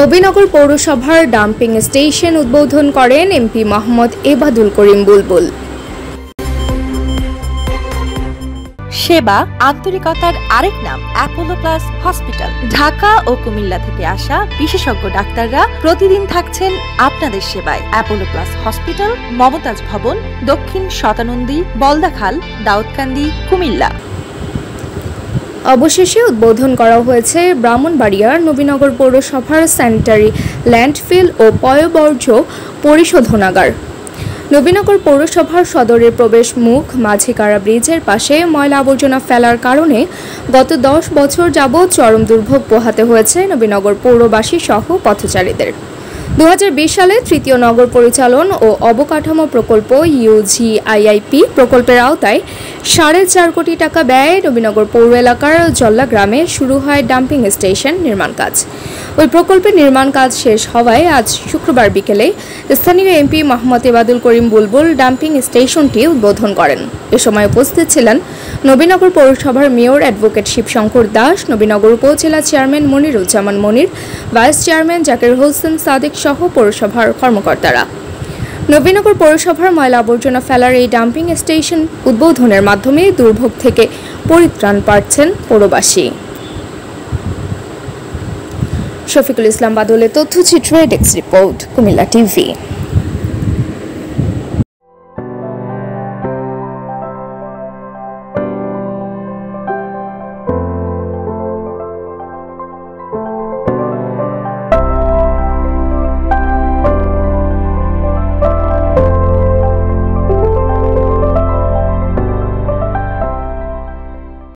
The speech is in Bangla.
নবীনগর পৌরসভার ডাম্পিং স্টেশন উদ্বোধন করেন এমপি মোহাম্মদ এবাদুল করিম বুলবুল। সেবা, আন্তরিকতার আরেক নাম অ্যাপোলো প্লাস হসপিটাল ঢাকা ও কুমিল্লা থেকে আসা বিশেষজ্ঞ ডাক্তাররা প্রতিদিন থাকছেন আপনাদের সেবায়। অ্যাপোলো প্লাস হসপিটাল মমতাজ ভবন, দক্ষিণ শতানন্দী, বলদাখাল, দাউদকান্দি, কুমিল্লা। অবশেষে উদ্বোধন করা হয়েছে ব্রাহ্মণবাড়িয়ার নবীনগর পৌরসভার স্যানিটারি ল্যান্ডফিল ও পয়বর্জ্য পরিশোধনাগার। নবীনগর পৌরসভার সদরের প্রবেশ মুখ, মাঝিকারা ব্রিজের পাশে ময়লা আবর্জনা ফেলার কারণে গত দশ বছর যাবৎ চরম দুর্ভোগ পোহাতে হয়েছে নবীনগর পৌরবাসী সহ পথচারীদের। দু হাজার বিশ সালে তৃতীয় নগর পরিচালন ও অবকাঠামো প্রকল্প ইউজিআইআইপি প্রকল্পের আওতায় সাড়ে চার কোটি টাকা ব্যয়ে নবীনগর পৌর এলাকার জল্লা গ্রামে শুরু হয় ডাম্পিং স্টেশন নির্মাণ কাজ। ওই প্রকল্পের নির্মাণ কাজ শেষ হওয়ায় আজ শুক্রবার বিকেলে স্থানীয় এমপি মোহাম্মদ এবাদুল করিম বুলবুল ডাম্পিং স্টেশনটি উদ্বোধন করেন। এ সময় উপস্থিত ছিলেন নবীনগর পৌরসভার mayor advocate Shibshankar Das, Nabinagar upazila chairman Moniruzzaman Monir, vice chairman Zakir Hossain Sadek সহ পৌরসভার কর্মকর্তারা। নবীনগর পৌরসভার ময়লা আবর্জনা ফেলার এই ডাম্পিং স্টেশন উদ্বোধনের মাধ্যমে দুর্ভোগ থেকে পরিত্রাণ পাচ্ছেন পৌরবাসী। শফিকুল ইসলাম বাদলের তথ্যচিত্র ডেস্ক রিপোর্ট, কুমিল্লা টিভি।